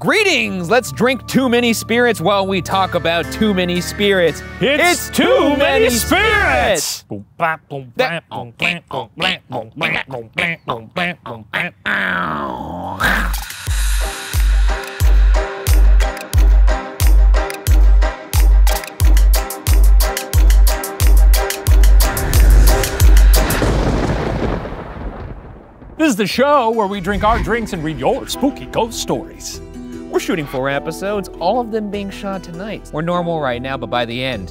Greetings! Let's drink too many spirits while we talk about too many spirits. It's too many spirits! This is the show where we drink our drinks and read your spooky ghost stories. We're shooting four episodes, all of them being shot tonight. We're normal right now, but by the end,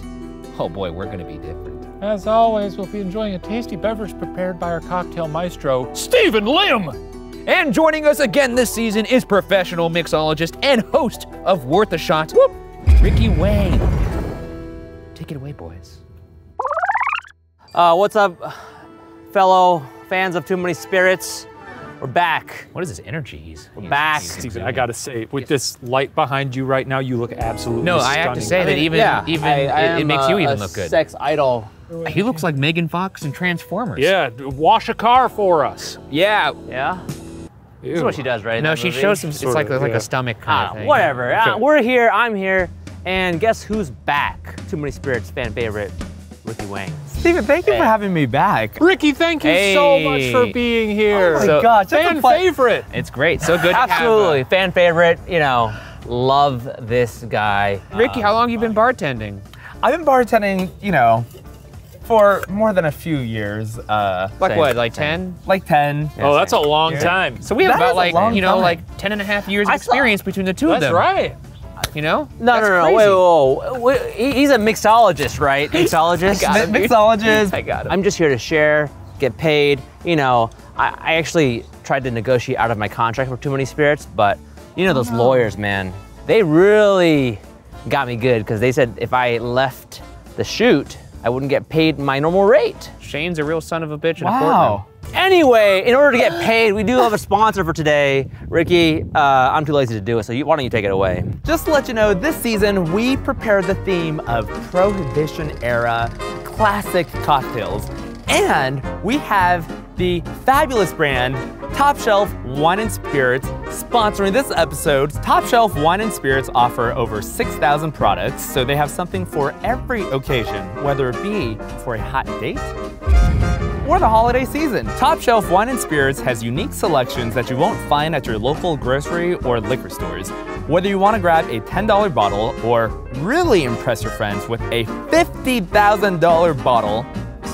oh boy, we're gonna be different. As always, we'll be enjoying a tasty beverage prepared by our cocktail maestro, Steven Lim. And joining us again this season is professional mixologist and host of Worth a Shot, whoop, Ricky Wang. Take it away, boys. Uh, what's up, fellow fans of Too Many Spirits? We're back. What is this energy he's, We're back. he's Steven. I gotta say, with this light behind you right now, you look absolutely No, I have to stunning. say that even yeah, even I, I it, it makes a- you even a look good. Sex idol. He looks like Megan Fox in Transformers. Yeah, wash a car for us. Yeah. Yeah, Ew. that's what she does, right? in No, she movie? shows some. It's Sort like of, like yeah. a stomach kind Ah, of thing. whatever. Uh, we're here. I'm here, and guess who's back? Too Many Spirits fan favorite, Ricky Wang. Steven, thank you Hey. for having me back. Ricky, thank you so much for being here. Oh my So- gosh, that's Fan a fun- favorite. It's great. So good. to have, Absolutely, fan favorite. You know, love this guy. Ricky, how long have you been bartending? I've been bartending, you know, for more than a few years, uh, Like Same, what? Like 10? like 10. oh, that's a long Yeah. time. So we have That about like, you know, time. like 10 and a half years of I saw- experience between the two of them. That's right. You know? No, That's no, no, crazy. wait, whoa, whoa. Wait, He's a mixologist, right? Mixologist. Mi- mixologist. I got it. I'm just here to share, get paid. You know, I, I actually tried to negotiate out of my contract for Too Many Spirits, but you know those oh, lawyers, man, they really got me good because they said if I left the shoot, I wouldn't get paid my normal rate. Shane's a real son of a bitch in a Wow. Anyway, in order to get paid, we do have a sponsor for today. Ricky, uh, I'm too lazy to do it, so you, why don't you take it away? Just to let you know, this season we prepared the theme of Prohibition era classic cocktails. And we have the fabulous brand Top Shelf Wine and Spirits sponsoring this episode. Top Shelf Wine and Spirits offer over 6,000 products, so they have something for every occasion, whether it be for a hot date or the holiday season. Top Shelf Wine and Spirits has unique selections that you won't find at your local grocery or liquor stores. Whether you want to grab a $10 bottle or really impress your friends with a $50,000 bottle,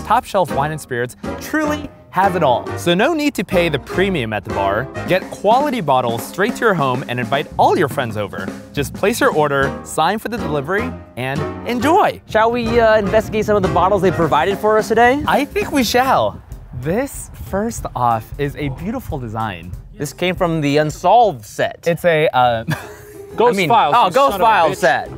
Top Shelf Wine and Spirits truly has it all. So no need to pay the premium at the bar. Get quality bottles straight to your home and invite all your friends over. Just place your order, sign for the delivery, and enjoy. Shall we uh, investigate some of the bottles they provided for us today? I think we shall. This, first off, is a beautiful design. This came from the Unsolved set. It's a, uh, Ghost I mean, Files. oh, Ghost son of a Files set.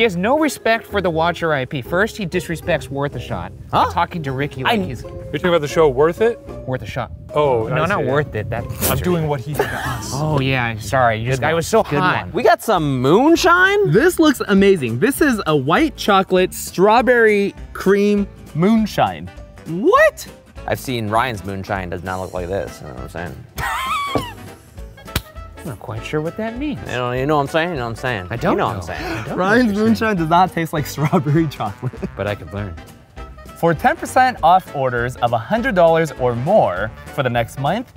He has no respect for the Watcher IP. First, he disrespects Worth a Shot. by Huh? Talking to Ricky like I- he's You're talking about the show Worth It? worth a shot. Oh, No, not see. worth it. That, I'm doing what he did to us. Oh, yeah. Sorry. You just, I was so hot. We got some moonshine. this looks amazing. This is a white chocolate strawberry cream moonshine. What? I've seen Ryan's moonshine does not look like this. You know what I'm saying? I'm not quite sure what that means. You know, you know what I'm saying? You know what I'm saying? I don't You know, know. what I'm saying. I don't know Ryan's what you're saying, moonshine does not taste like strawberry chocolate. But I could learn. For 10% off orders of $100 or more for the next month,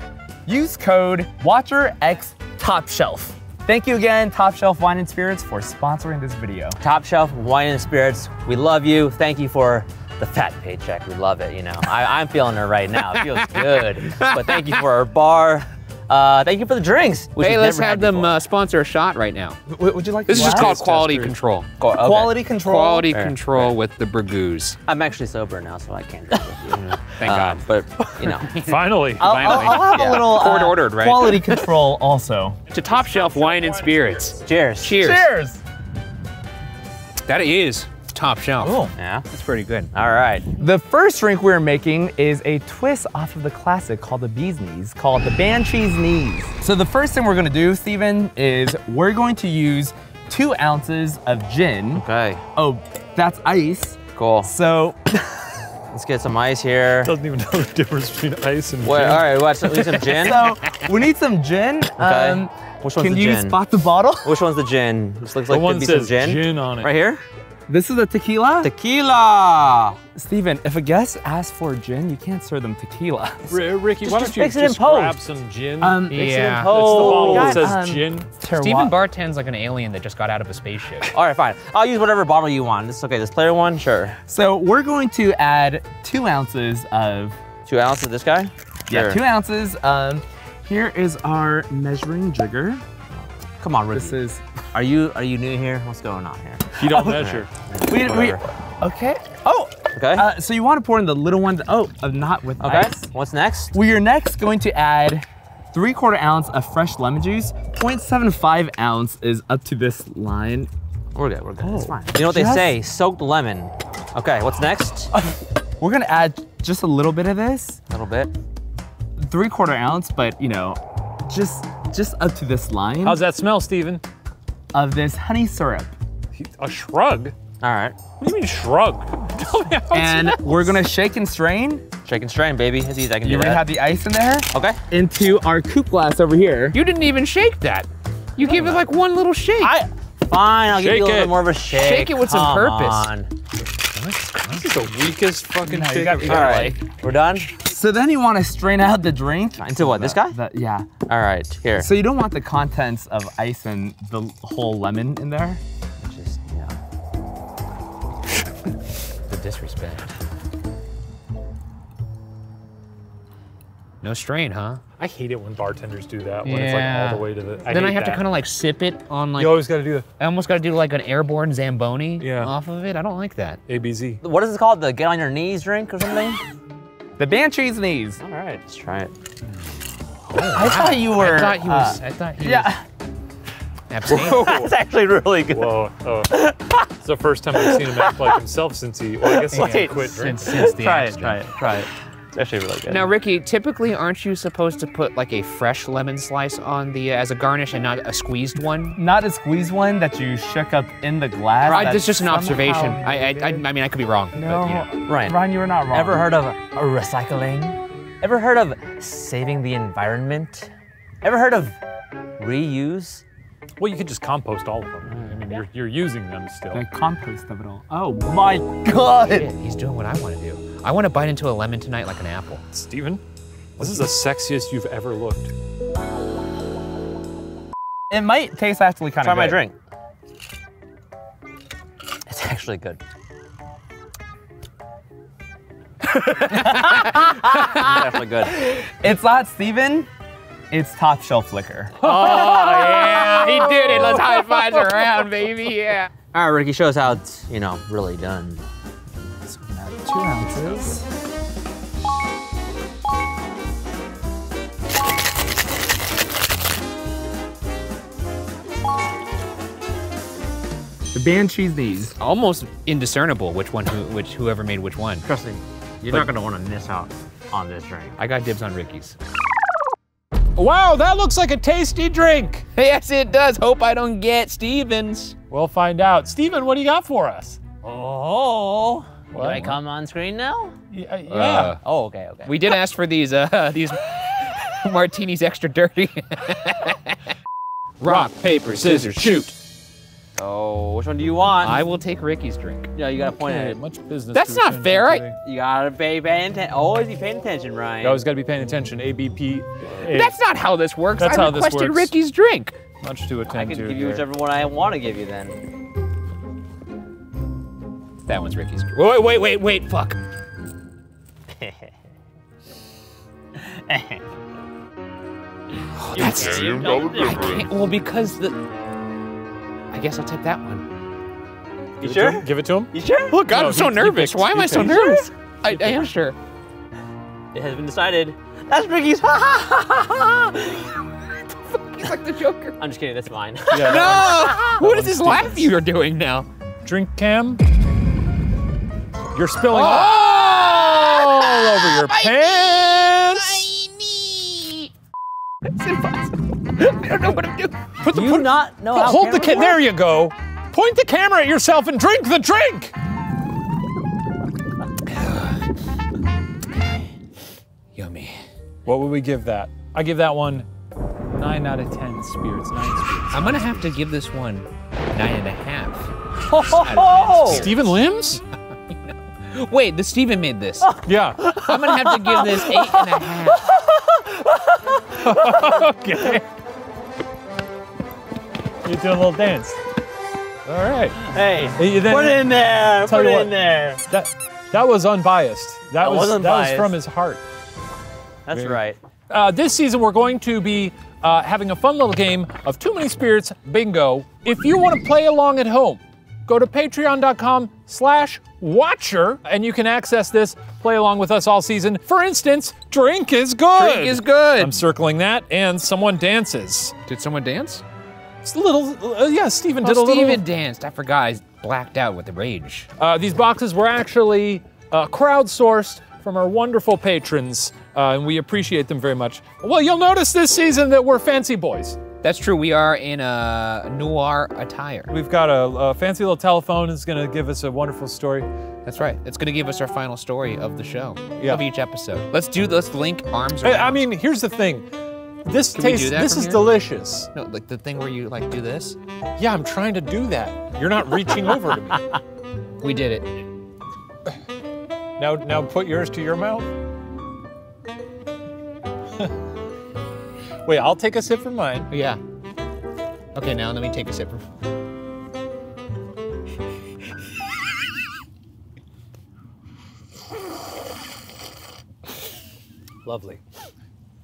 use code WatcherXTopShelf. Thank you again, Top Shelf Wine and Spirits, for sponsoring this video. Top Shelf Wine and Spirits. We love you. Thank you for the fat paycheck. We love it. You know, I, I'm feeling it right now. It feels good. but thank you for our bar. Uh, thank you for the drinks. which Hey, let's have them uh, sponsor a shot right now. W- would you like This is just called quality control. Go- okay. quality control. Quality Fair, control with the Bragooze. I'm actually sober now, so I can't drink with you. Thank Uh, God. But you know, Finally. I'll, I'll- Finally. I'll have Yeah. a little Court uh, ordered, right? quality control also. To Top Shelf Wine and Spirits. cheers. Cheers. Cheers. That is Top Shelf. Cool. Yeah. That's pretty good. All right. The first drink we're making is a twist off of the classic called the Bee's Knees, called the Banshee's Knees. So the first thing we're gonna do, Steven, is we're going to use two ounces of gin. Okay. Oh, that's ice. Cool. So Let's get some ice here. Doesn't even know the difference between ice and Wait, gin. all right, watch. Need some gin. So we need some gin. Um, Which one's can the you gin? spot the bottle? Which one's the gin? This looks The like one could be says some gin. gin on it. Right here. This is a tequila. Tequila. Steven, if a guest asks for gin, you can't serve them tequila. R- Ricky, why don't you mix it in just post. grab some gin? Um, Yeah. it's the Oh, bottle that God, says um, gin. Steven bartends like an alien that just got out of a spaceship. All right, fine. I'll use whatever bottle you want. This is okay. This player one, sure. So we're going to add two ounces of Two ounces. Of this guy. yeah, Sure. two ounces. Um, here is our measuring jigger. Come on, Ricky. This is Are you are you new here? What's going on here? You don't measure. we, we okay. Oh, Okay. uh, so you want to pour in the little ones? Oh, uh, not with okay. ice. What's next? We are next going to add three quarter ounce of fresh lemon juice. 0.75 ounce is up to this line. We're good. We're good. It's Oh, fine. You know what they say? Soaked lemon. Okay. What's next? We're gonna add just a little bit of this, A little bit. three quarter ounce, but you know, just just up to this line How's that smell, Steven? Of this honey syrup. A shrug? All right. What do you mean shrug? Tell me how it And smells. we're gonna shake and strain. Shake and strain, baby. It's easy. I can You do already that. have the ice in there. okay. Into our coupe glass over here. You didn't even shake that. You gave it like one little shake. I. Fine. I'll give you a little it. bit more of a shake. Shake it with some purpose. Come purpose. on. This is the weakest fucking No, you shake got- I've ever- got- right. We're done. So then you want to strain out the drink. Into what? This guy? The- yeah. All right. Here. So you don't want the contents of ice and the whole lemon in there. Just yeah. the disrespect. No strain, huh? I hate it when bartenders do that. When it's like all the way to the. I then I hate have to kind of like sip it on like. You always got to do that. I almost got to do like an airborne zamboni Yeah. off of it. I don't like that. ABZ. What is it called? The get on your knees drink or something? The banshee's knees. All right. Let's try it. I thought you were. I thought he was. uh, I thought he yeah. was abstaining. That's actually really good. Whoa. Oh. it's the first time I've seen him act like himself since he. Well, I guess he Wait, quit drinking. since, since the Try it. Try it. Try it. It's actually really good. Now, Ricky, typically aren't you supposed to put like a fresh lemon slice on the uh, as a garnish and not a squeezed one? Not a squeezed one that you shook up in the glass. Right, that that's just an observation. I, I, I, I mean, I could be wrong. No, But, you know. Ryan. Ryan, you were not wrong. Ever heard of recycling? Ever heard of saving the environment? Ever heard of reuse? Well, you could just compost all of them. I mean, you're, you're using them still. the compost of it all? Oh my god! Yeah, he's doing what I want to do. I want to bite into a lemon tonight like an apple. Steven, this is the sexiest you've ever looked. It might taste actually kind Try of Try my drink. It's actually good. Definitely good. It's not Steven. It's top shelf liquor. Oh yeah, he did it. Let's high fives around, baby. Yeah. All right, Ricky, show us how it's, you know, really done. Two ounces. The Banshee's knees. Almost indiscernible which one, who, which whoever made which one. Trust me, you're But- not gonna want to miss out on this drink. I got dibs on Ricky's. Wow, that looks like a tasty drink. Yes, it does. Hope I don't get Stevens. We'll find out. Steven, what do you got for us? Oh, do I come on screen now? Yeah. yeah. Uh, Oh, okay, okay. we did ask for these. Uh, these martinis extra dirty. Rock, paper, scissors, shoot. oh, which one do you want? I will take Ricky's drink. yeah, you gotta point Okay, at it. much business. That's not fair, to I- You gotta pay, paying attention. Always be paying attention, Ryan. You always got to be paying attention. ABP. A- That's not how this works. That's I how this works. I requested works. Ricky's drink. much to attend to. I can to. give you whichever one I want to give you then. That one's Ricky's. Wait, wait, wait, wait. Fuck. Oh, that's I can't, well because the. I guess I'll take that one. You Give sure? him? Give it to him. You sure? Look, No, I'm so he- he nervous. picked- Why am I so picked- nervous? I, I am sure. It has been decided. That's Ricky's. Ha ha ha ha! He's like the Joker. I'm just kidding. That's mine. Yeah. No! What is this laugh you're doing now? Drink cam. You're spilling Oh! all over your My pants. It's impossible. I don't know what I'm doing. Put the, Do you put, not know how hold the cameras ca- There you go. Point the camera at yourself and drink the drink. Yummy. What would we give that? I give that one nine out of ten spirits. Nine spirits. I'm gonna have to give this one nine and a half. Oh! Steven Lim's? Wait, the Steven made this. Yeah. I'm gonna have to give this eight and a half. okay. You do a little dance. All right. Hey, Hey, then- put it in there. Put it what. in there. That that was unbiased. That, That was wasn't that was from his heart. That's Very- right. Uh, this season, we're going to be uh, having a fun little game of Too Many Spirits Bingo. If you want to play along at home, go to patreon.com slash watcher and you can access this, play along with us all season. For instance, drink is good. Drink is good. I'm circling that, and someone dances. Did someone dance? It's a little, uh, yeah, Steven did a Oh, little. Steven danced. I forgot. He's blacked out with the rage. Uh, these boxes were actually uh, crowdsourced from our wonderful patrons, uh, and we appreciate them very much. Well, you'll notice this season that we're fancy boys. That's true. We are in a noir attire. We've got a, a fancy little telephone that's going to give us a wonderful story. That's right. It's gonna give us our final story of the show. Yeah. Of each episode. Let's do. Let's link arms. Around. I mean, here's the thing. This Can tastes. This is here? delicious. no, like the thing where you like do this. Yeah, I'm trying to do that. You're not reaching over to me. We did it. Now, now put yours to your mouth. Wait, I'll take a sip from mine. Oh, yeah. Okay, now let me take a sip. From. Lovely.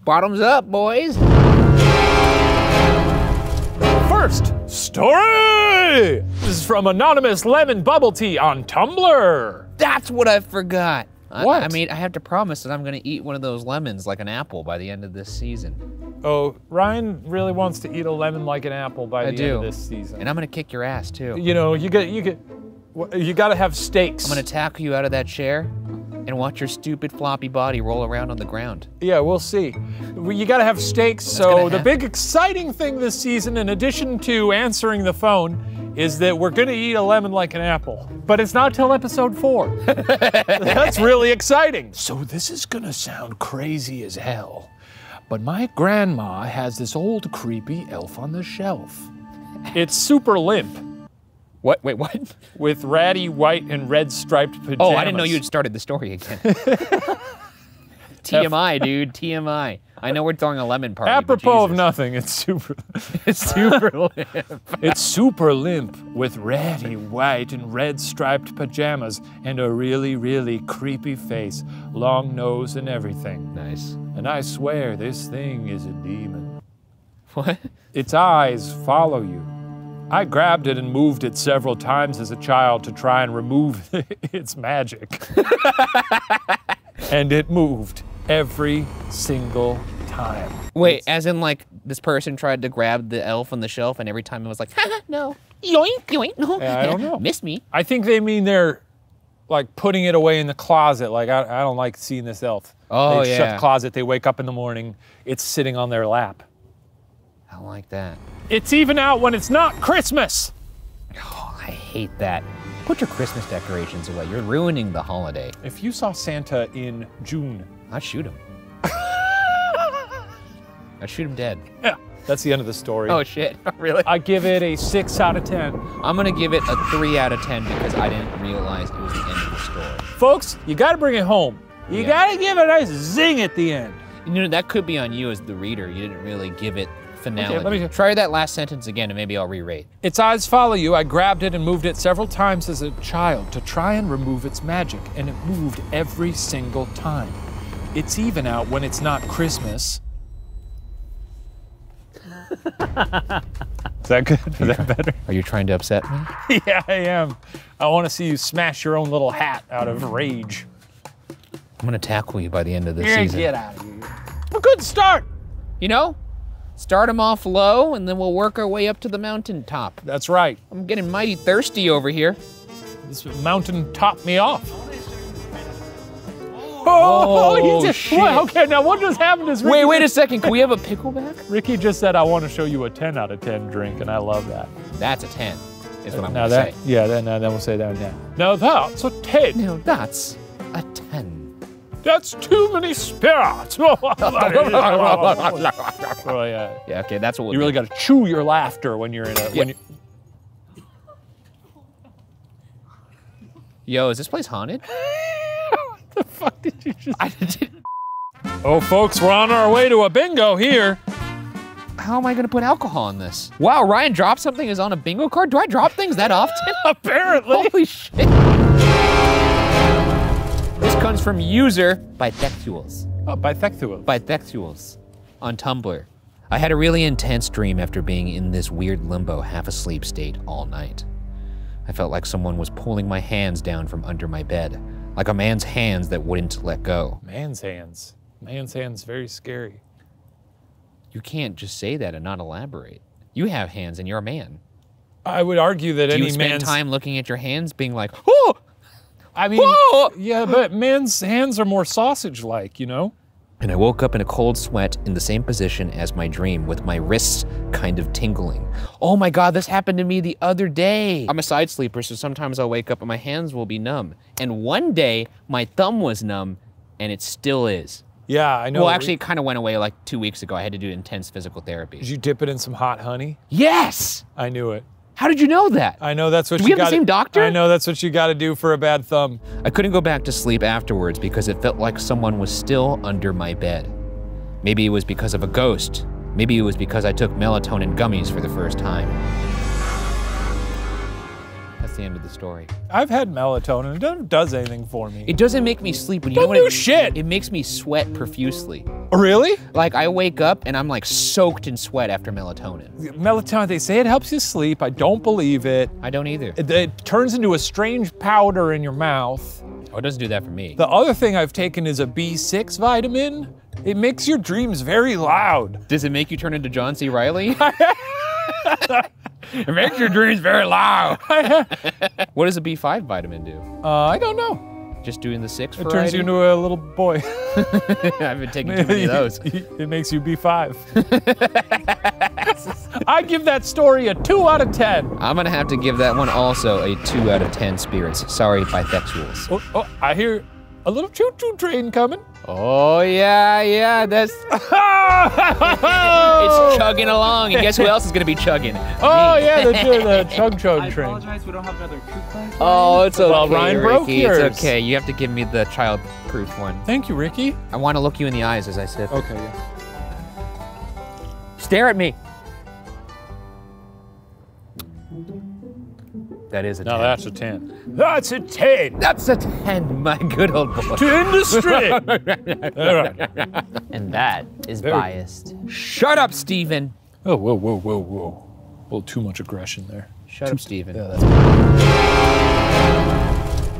Bottoms up, boys. First story. This is from anonymous lemon bubble tea on Tumblr. That's what I forgot. I- What? I, mean, I have to promise that I'm gonna eat one of those lemons like an apple by the end of this season, Oh, Ryan really wants to eat a lemon like an apple by I the do. end of this season. and I'm gonna kick your ass too. you know, you get you get you got to have stakes. I'm gonna tackle you out of that chair and watch your stupid floppy body roll around on the ground. Yeah, we'll see. You got to have stakes. gonna So the big exciting thing this season, in addition to answering the phone, is that we're gonna eat a lemon like an apple. But it's not till episode four. That's really exciting. So this is gonna sound crazy as hell, but my grandma has this old creepy elf on the shelf. It's super limp What? Wait, what? with ratty white and red striped pajamas. Oh, I didn't know you had started the story again. TMI, dude. TMI. I know we're throwing a lemon party. but Apropos of nothing, it's super. It's super limp. It's super limp with ratty white and red striped pajamas and a really, really creepy face, long nose and everything. Nice. And I swear this thing is a demon. What? Its eyes follow you. I grabbed it and moved it several times as a child to try and remove its magic. and it moved every single time. Wait, as in like this person tried to grab the elf on the shelf, and every time it was like, "Haha, no, yoink, yoink, no. I don't know. Missed me. I think they mean they're like putting it away in the closet. Like I, I don't like seeing this elf. Oh, they shut yeah. the closet. They wake up in the morning. It's sitting on their lap. I don't like that. It's even out when it's not Christmas. Oh, I hate that. Put your Christmas decorations away. You're ruining the holiday. If you saw Santa in June, I'd shoot him. I'd shoot him dead. yeah, that's the end of the story. Oh shit! really? I give it a six out of ten. I'm gonna give it a three out of ten because I didn't realize it was the end of the story. Folks, you got to bring it home. You Yeah. got to give a nice zing at the end. You know that could be on you as the reader. You didn't really give it finality. let me- Try that last sentence again, and maybe I'll re-rate. Its eyes follow you. I grabbed it and moved it several times as a child to try and remove its magic, and it moved every single time. It's even out when it's not Christmas. Is that good? Is that better? Are you trying to upset me? yeah, I am. I want to see you smash your own little hat out of rage. I'm gonna tackle you by the end of this Yeah, season. get out of here. A good start. You know, start them off low, and then we'll work our way up to the mountaintop. That's right. I'm getting mighty thirsty over here. This mountain topped me off. Oh, oh he oh, just, shit. what? Okay, now what just happened is Ricky Wait, wait a second. Can we have a pickleback? Ricky just said, I want to show you a 10 out of 10 drink, and I love that. That's a ten. Is what I'm now gonna that, say. yeah, then, then we'll say that now. Now that's a 10. Now that's a ten. That's too many spirits. oh, yeah. Yeah, okay, that's what we'll You really got to chew your laughter when you're in a. When Yeah. you, Yo, is this place haunted? the fuck did you just? I did, Oh, folks, we're on our way to a bingo here. how am I gonna put alcohol in this? Wow, Ryan dropped something is on a bingo card? Do I drop things that often? Apparently. Holy shit. This comes from user Bisexuals. Oh, bisexual. Bisexuals on Tumblr. I had a really intense dream after being in this weird limbo, half asleep state all night. I felt like someone was pulling my hands down from under my bed, like a man's hands that wouldn't let go. Man's hands. Man's hands very scary. You can't just say that and not elaborate. You have hands and you're a man. I would argue that Do any man. you spend man's time looking at your hands being like, oh, I mean, Whoa! yeah, but men's hands are more sausage-like, you know. And I woke up in a cold sweat in the same position as my dream, with my wrists kind of tingling. Oh my god, this happened to me the other day. I'm a side sleeper, so sometimes I'll wake up and my hands will be numb. And one day, my thumb was numb, and it still is. Yeah, I know. Well, actually, it kind of went away like two weeks ago. I had to do intense physical therapy. did you dip it in some hot honey? Yes! I knew it. How did you know that? I know that's what Do you we have the same doctor? I know that's what you got to do for a bad thumb. I couldn't go back to sleep afterwards because it felt like someone was still under my bed. Maybe it was because of a ghost. Maybe it was because I took melatonin gummies for the first time. The end of the story. I've had melatonin. It doesn't does anything for me. It doesn't make me sleep when you Don't know what do it, shit. It makes me sweat profusely. really? Like I wake up and I'm like soaked in sweat after melatonin. Melatonin. They say it helps you sleep. I don't believe it. I don't either. It, it turns into a strange powder in your mouth. Oh, it doesn't do that for me. The other thing I've taken is a B6 vitamin. It makes your dreams very loud. Does it make you turn into John C. Reilly? it makes your dreams very loud. what does a B5 vitamin do? Uh, I don't know. Just doing the six It variety? turns you into a little boy. I've been taking too many of those. it makes you B5. I give that story a 2 out of 10. I'm gonna have to give that one also a two out of ten spirits. Sorry, bisexuals. Oh, oh, I hear a little choo-choo train coming. Oh yeah, yeah, that's it's it's chugging along, and guess who else is gonna be chugging? Oh Me. yeah, the, the chug I chug train. apologize, we don't have another crew class. Oh, it's okay. Well, Ryan broke Ricky. yours. It's okay. You have to give me the child-proof one. Thank you, Ricky. I want to look you in the eyes as I sip. Okay, yeah. Stare at me. That is a Now 10. that's a 10. That's a 10. That's a 10, my good old boy. To industry. All right. And that is Very- biased. Shut up, Steven. Oh, whoa, whoa, whoa, whoa. A little too much aggression there. Shut up, Steven.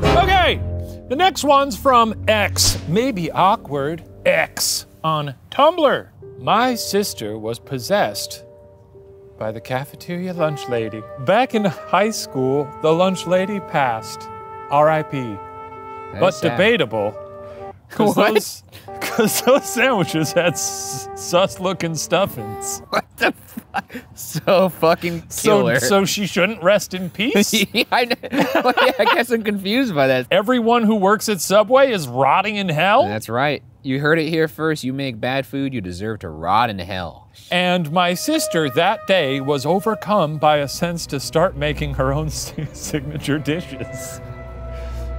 Okay, the next one's from X, maybe awkward, X on Tumblr. My sister was possessed by the cafeteria lunch lady. Back in high school, the lunch lady passed. R.I.P. But sad. debatable. Cause What? Those, Cause those sandwiches had sus-looking stuffings. What the fuck? So fucking So, killer. so she shouldn't rest in peace. I. Well, yeah, I guess I'm confused by that. Everyone who works at Subway is rotting in hell. That's right. You heard it here first. You make bad food, you deserve to rot in hell. And my sister that day was overcome by a sense to start making her own signature dishes,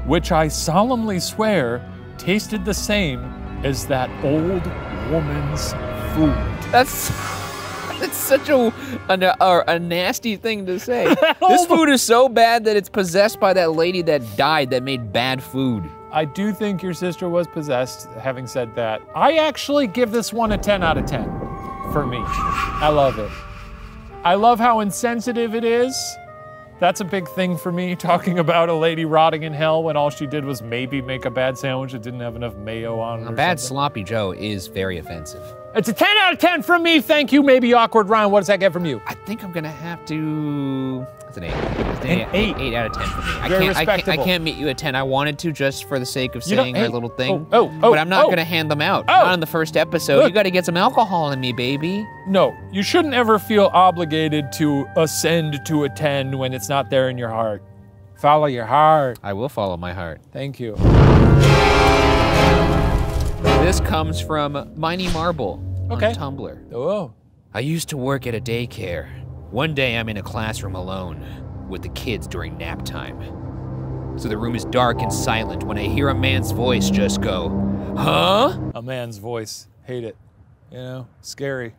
which I solemnly swear tasted the same as that old woman's food. That's that's such a a, a, a nasty thing to say. this food is so bad that it's possessed by that lady that died that made bad food. I do think your sister was possessed, having said that. I actually give this one a 10 out of 10 for me. I love it. I love how insensitive it is. That's a big thing for me, talking about a lady rotting in hell when all she did was maybe make a bad sandwich that didn't have enough mayo on it. A bad something. sloppy Joe is very offensive. It's a 10 out of 10 from me. Thank you. Maybe awkward Ryan. What does that get from you? I think I'm gonna have to. An eight. It's An eight. Eight out of ten for me. I can't, I can't. I can't meet you at ten. I wanted to just for the sake of saying our little thing. oh, oh, oh, but I'm not oh. gonna hand them out. Oh. Not in the first episode. You got to get some alcohol in me, baby. No, you shouldn't ever feel obligated to ascend to a 10 when it's not there in your heart. Follow your heart. I will follow my heart. Thank you. This comes from Miney Marble Okay. on Tumblr. Oh. I used to work at a daycare. One day I'm in a classroom alone with the kids during nap time. So the room is dark and silent when I hear a man's voice just go, Huh? A man's voice. Hate it. You know, scary.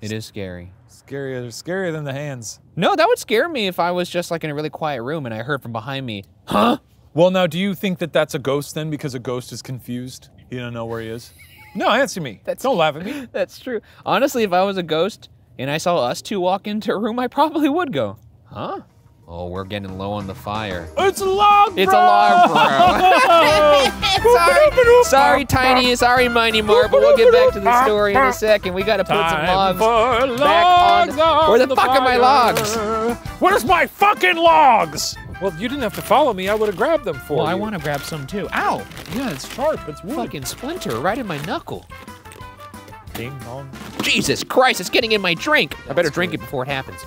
It is scary. Scarier, scarier than the hands. No, that would scare me if I was just like in a really quiet room and I heard from behind me, Huh? Well, now, do you think that that's a ghost then? Because a ghost is confused. He don't know where he is. No, answer me. That's, Don't laugh at me. That's true. Honestly, if I was a ghost and I saw us two walk into a room, I probably would go, Huh? Oh, we're getting low on the fire. It's a log, It's a bro! log, bro. sorry, sorry, Tiny. Sorry, Miney Marble. We'll get back to the story in a second. We gotta put some Time logs. back on the- on Where the fuck are my logs? Where's my fucking logs? Well, you didn't have to follow me. I would have grabbed them for Well, you. I want to grab some too. Ow! Yeah, it's sharp. It's wood. Fucking splinter right in my knuckle. Ding dong. Jesus Christ, it's getting in my drink. I better drink it before it happens.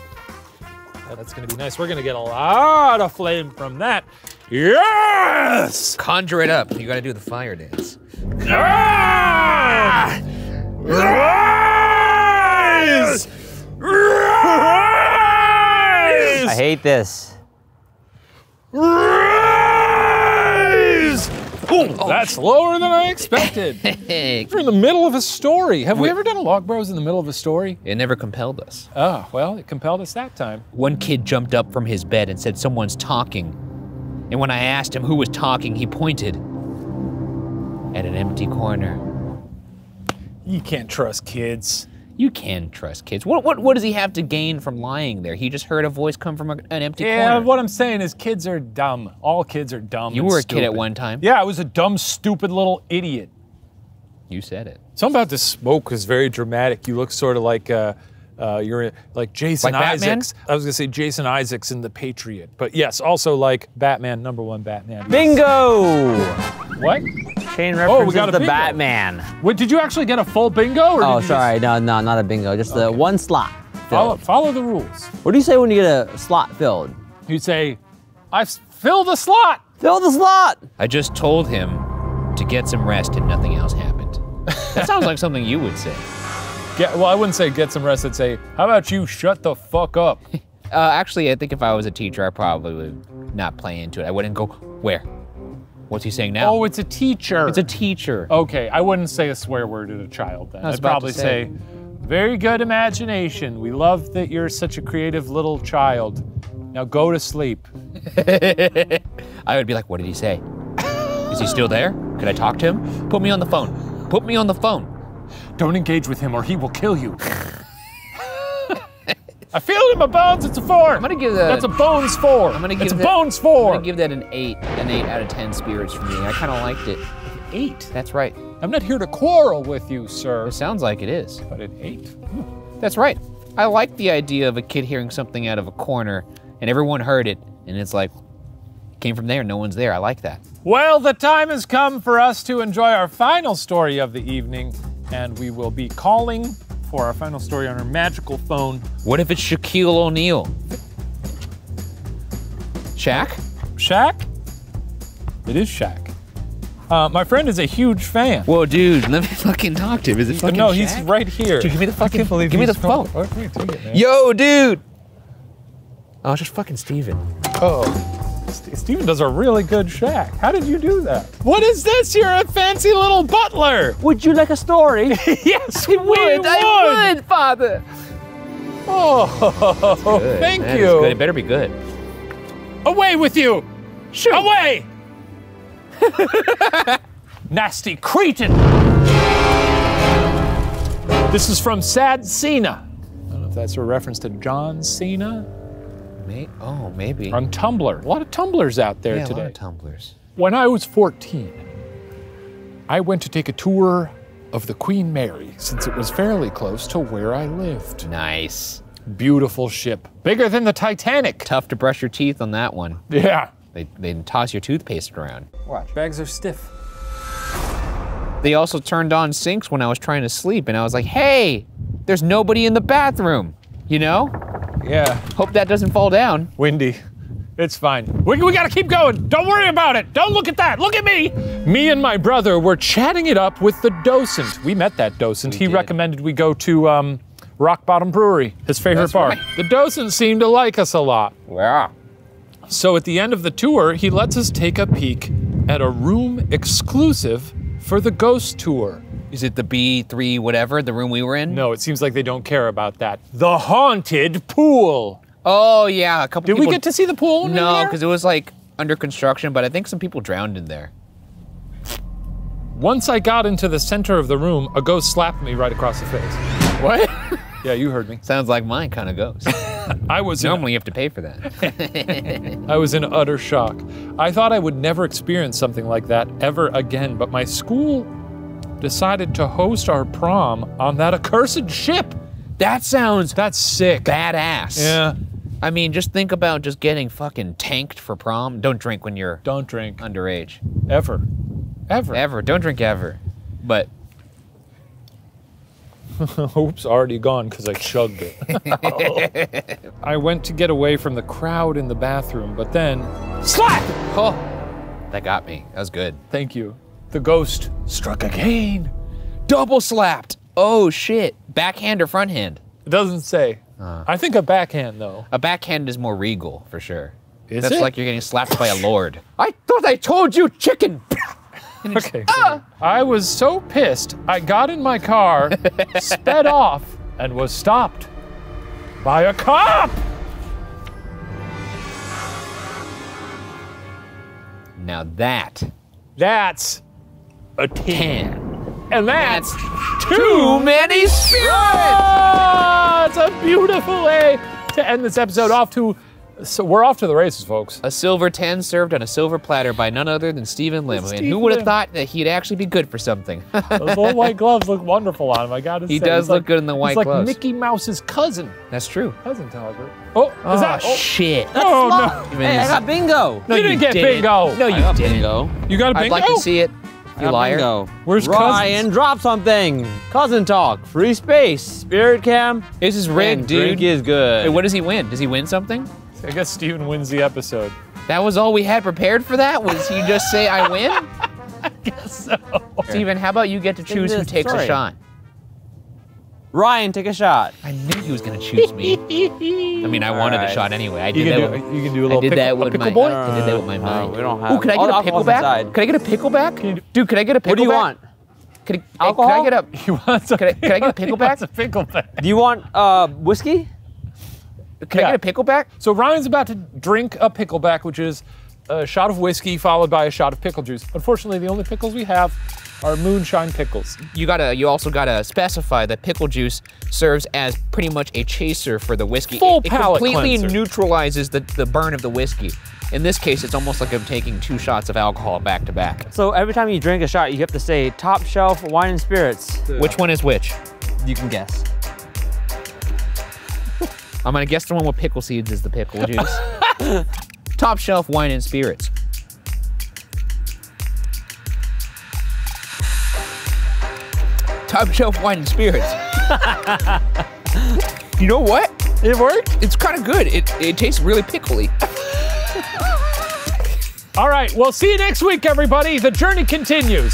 Yeah, that's gonna be nice. We're gonna get a lot of flame from that. Yes! Conjure it up. You gotta do the fire dance. Ah! Rise! Rise! I hate this. Rise! Oh, that's lower than I expected. We're in the middle of a story. Have we ever done a Log Bros in the middle of a story? It never compelled us. Oh, well, it compelled us that time. One kid jumped up from his bed and said someone's talking. And when I asked him who was talking, he pointed at an empty corner. You can't trust kids. You can trust kids. What, what, what does he have to gain from lying there? He just heard a voice come from a, an empty Yeah, corner. what I'm saying is kids are dumb. All kids are dumb. you and were a kid at one time. Yeah, I was a dumb, stupid little idiot. You said it. Something about the smoke was very dramatic. You look sort of like uh, uh, you're like Jason Like Batman? Isaacs. I was gonna say Jason Isaacs in The Patriot, but yes, also like Batman, number one Batman. Bingo! What? Chain Oh, we got a the bingo. Batman. What? Did you actually get a full bingo? Or Oh, did you sorry. No, no, not a bingo. Just the one slot. Follow, follow the rules. What do you say when you get a slot filled? You'd say, "I've filled the slot." Fill the slot! I just told him to get some rest and nothing else happened. That sounds like something you would say. Get, well, I wouldn't say get some rest. I'd say, "How about you shut the fuck up?" Uh, actually, I think if I was a teacher, I probably would not play into it. I wouldn't go, where? What's he saying now? oh, it's a teacher. it's a teacher. Okay, I wouldn't say a swear word at a child then. I'd probably say. say, very good imagination. We love that you're such a creative little child. Now go to sleep. I would be like, what did he say? Is he still there? Could I talk to him? Put me on the phone. Put me on the phone. Don't engage with him or he will kill you. I feel it in my bones. It's a four. I'm gonna give that. That's a bones four. I'm gonna give It's give a that- bones I'm four. gonna give that an eight, an eight out of ten spirits for me. I kind of liked it. eight. That's right. I'm not here to quarrel with you, sir. It sounds like it is. But an eight. That's right. I like the idea of a kid hearing something out of a corner, and everyone heard it, and it's like, it came from there. No one's there. I like that. Well, the time has come for us to enjoy our final story of the evening, and we will be calling for our final story on our magical phone. What if it's Shaquille O'Neal? Shaq? Shaq? It is Shaq. Uh, my friend is a huge fan. Whoa, dude, let me fucking talk to him. Is it fucking no, Shaq? he's right here. Dude, give me the fucking. I can't believe give me the he's phone. Oh, here, take it, man. Yo, dude. Oh, it's just fucking Steven. Oh. St- Steven does a really good Shaq. How did you do that? What is this? You're a fancy little butler. Would you like a story? yes, we would. I would, Father. Oh, thank That is you. good. It better be good. Away with you! Away! Nasty cretin! This is from Sad Cena. I don't know if that's a reference to John Cena May- oh, maybe. on Tumblr. A lot of Tumblrs out there yeah, a lot today. of tumblers. When I was 14, I went to take a tour of the Queen Mary since it was fairly close to where I lived. Nice. Beautiful ship, bigger than the Titanic. Tough to brush your teeth on that one. Yeah. They, they toss your toothpaste around. Watch. Bags are stiff. They also turned on sinks when I was trying to sleep, and I was like, hey, there's nobody in the bathroom. You know? Yeah. Hope that doesn't fall down. Windy. It's fine. We, we gotta keep going. Don't worry about it. Don't look at that. Look at me. Me and my brother were chatting it up with the docent. We met that docent. he did. recommended we go to um, Rock Bottom Brewery, his favorite That's bar. right. The docent seemed to like us a lot. Wow. So at the end of the tour, he lets us take a peek at a room exclusive for the ghost tour. Is it the B3 whatever, the room we were in? No, it seems like they don't care about that. The haunted pool. Oh, yeah. A couple Did people. we get to see the pool? when we were No, because it was like under construction, but I think some people drowned in there. once I got into the center of the room, a ghost slapped me right across the face. What? Yeah, you heard me. Sounds like mine kind of ghost. I was in, Normally you have to pay for that. I was in utter shock. I thought I would never experience something like that ever again, but my school decided to host our prom on that accursed ship. that sounds That's sick. badass. Yeah. I mean, just think about just getting fucking tanked for prom. Don't drink when you're Don't drink underage. ever. Ever. Ever. Don't drink ever. But Oops, already gone because I chugged it. I went to get away from the crowd in the bathroom, but then slap! oh, that got me. That was good. Thank you. The ghost struck again. Double slapped. Oh shit. Backhand or front hand? It doesn't say. Ah. I think a backhand though. A backhand is more regal for sure. Is That's it? like you're getting slapped by a lord. I thought I told you, chicken. Okay. Ah! I was so pissed, I got in my car, sped off, and was stopped by a cop. Now that That's a 10. And that's Too many spirits. Ah, it's a beautiful way to end this episode off to. So we're off to the races, folks. A silver 10 served on a silver platter by none other than Steven Lim. and who would have thought that he'd actually be good for something? Those little white gloves look wonderful on him. I gotta He say, does He's look like- good in the white he's like gloves. Mickey Mouse's cousin. That's true. Cousin Talbot. Oh, is Oh, that? Oh, shit. oh no! Hey, I got bingo. No, You didn't get bingo. No, you I got didn't. bingo. You got a I'd bingo? like to see it. I You got liar. bingo. Where's Ryan? cousins? Drop something. Cousin talk. Free space. Spirit cam. This is And rigged, Drink dude. is good. Wait, what does he win? Does he win something? I guess Steven wins the episode. That was all we had prepared for that? Was he just say I win? I guess so. Steven, how about you get to choose who this- takes a shot? Ryan, take a shot. I knew he was gonna choose me. I mean, I wanted a shot anyway. I did can, that. do, with- you can do a I little did pickle, that with pickle my. boy. I did that with my No, mind. we don't have. Ooh, can I get a alcohol's pickleback? inside. Can I get a pickleback? Dude, can I get a pickleback? What do you want? Can I, hey, Alcohol? Can I get a? He wants a, Can I- can I get a he pickleback? wants a pickleback. Do you want uh, whiskey? Can Yeah. I get a pickleback? So Ryan's about to drink a pickleback, which is a shot of whiskey followed by a shot of pickle juice. Unfortunately, the only pickles we have are moonshine pickles. You gotta. You also gotta specify that pickle juice serves as pretty much a chaser for the whiskey. Full it, it palate completely cleanser. neutralizes the, the burn of the whiskey. In this case, it's almost like I'm taking two shots of alcohol back to back. So every time you drink a shot, you have to say top shelf wine and spirits. Which one is which? You can guess. I'm gonna guess the one with pickle seeds is the pickle juice. Top shelf wine and spirits. Top shelf wine and spirits. you know what? It worked. It's kind of good. It, it tastes really pickly. All right. Well, see you next week, everybody. The journey continues.